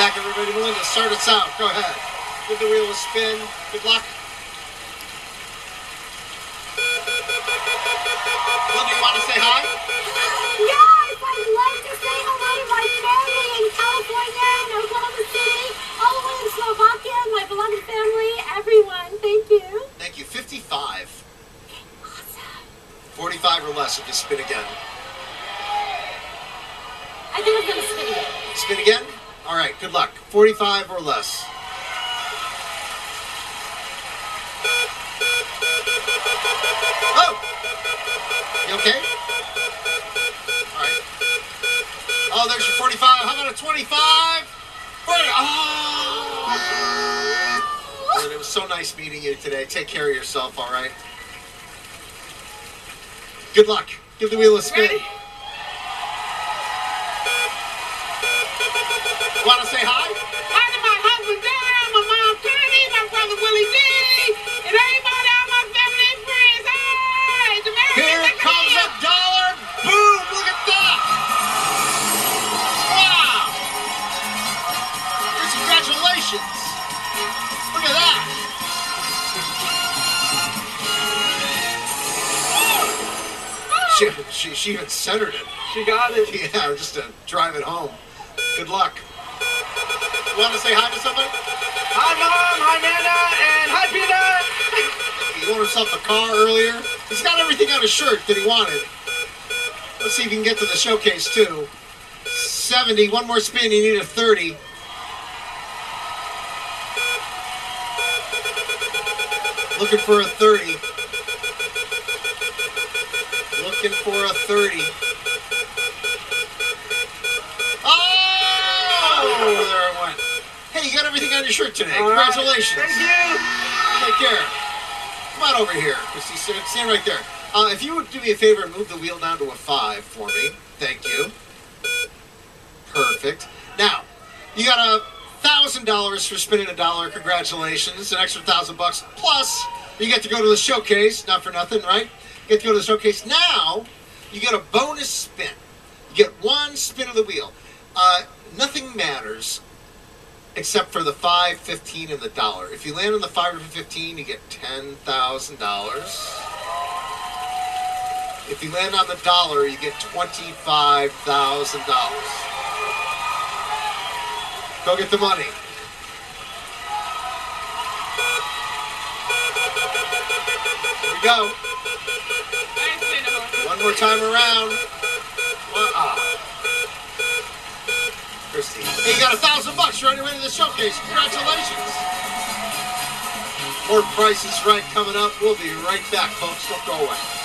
back, everybody. Melinda, start us out. Go ahead. Give the wheel a spin. Good luck. Melinda, you want to say hi? Yes, I'd love to say hello to my family in California and Oklahoma City, all the way in Slovakia, my beloved family, everyone. Thank you. Thank you. 55. Awesome. 45 or less if you spin again. I think I'm gonna spin again. Spin again? All right, good luck. 45 or less. Oh! You okay? All right. Oh, there's your 45. How about a 25? 40. Oh! Well, It was so nice meeting you today. Take care of yourself, all right? Good luck. Give the wheel a spin. Ready? Want to say hi? Hi to my husband Dan, my mom Connie, my brother Willie D, and everybody out my family and friends. Hi, it's American Here Second comes a dollar. Boom! Look at that! Wow! Here's congratulations! Look at that! She, she, she even centered it. She got it. Yeah, just to drive it home. Good luck. Want to say hi to somebody? Hi, Mom. Hi, Nana. And hi, Peanut. He ordered himself a car earlier. He's got everything on his shirt that he wanted. Let's see if he can get to the showcase too. 70. One more spin. You need a 30. Looking for a 30. Looking for a 30. Oh! There it went. Hey, you got everything on your shirt today. All right. Congratulations. Thank you. Take care. Come on over here, Christy. Stand stand right there. Uh, if you would do me a favor and move the wheel down to a five for me, thank you. Perfect. Now, you got a thousand dollars for spinning a dollar. Congratulations, an extra thousand bucks. Plus, you get to go to the showcase. Not for nothing, right? You get to go to the showcase. Now, you get a bonus spin. You get one spin of the wheel. Uh, nothing matters except for the five, fifteen, and the dollar. If you land on the five or fifteen, you get ten thousand dollars. If you land on the dollar, you get twenty-five thousand dollars. Go get the money. Here we go. One more time around. One, ah. Hey, you got a thousand bucks. You're on your way to the showcase. Congratulations. More prices right coming up. We'll be right back, folks. Don't go away.